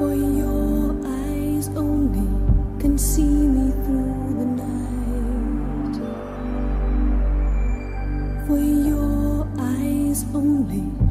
For your eyes only can see me through the night. For your eyes only.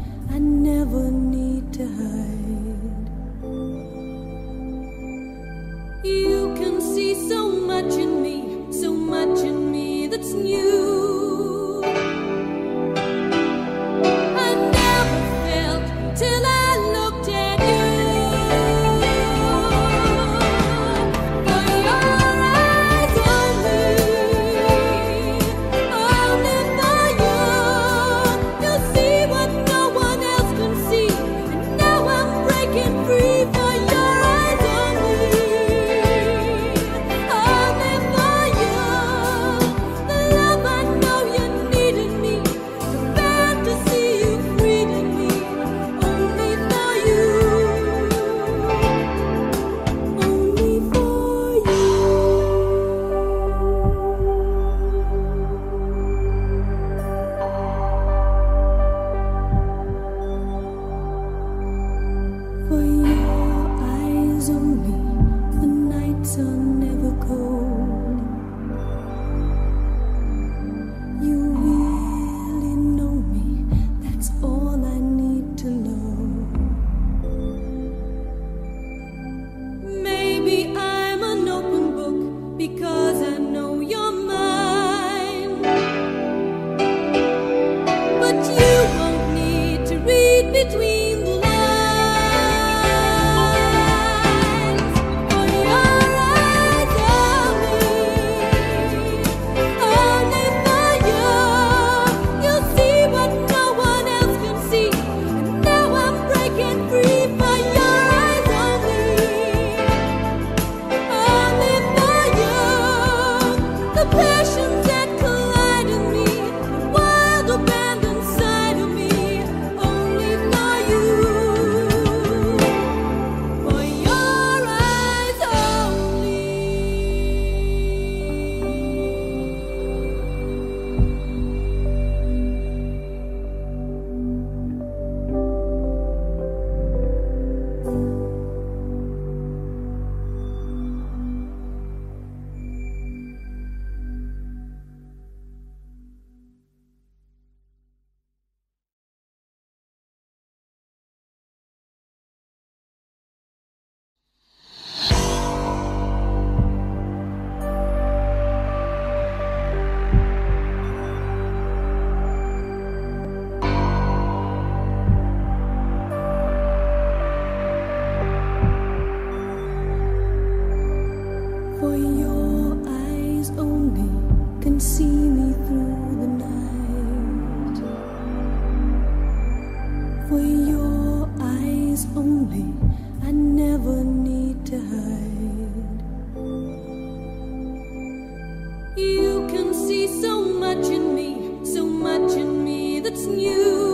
only can see me through the night. For your eyes only, I never need to hide. You can see so much in me, so much in me that's new.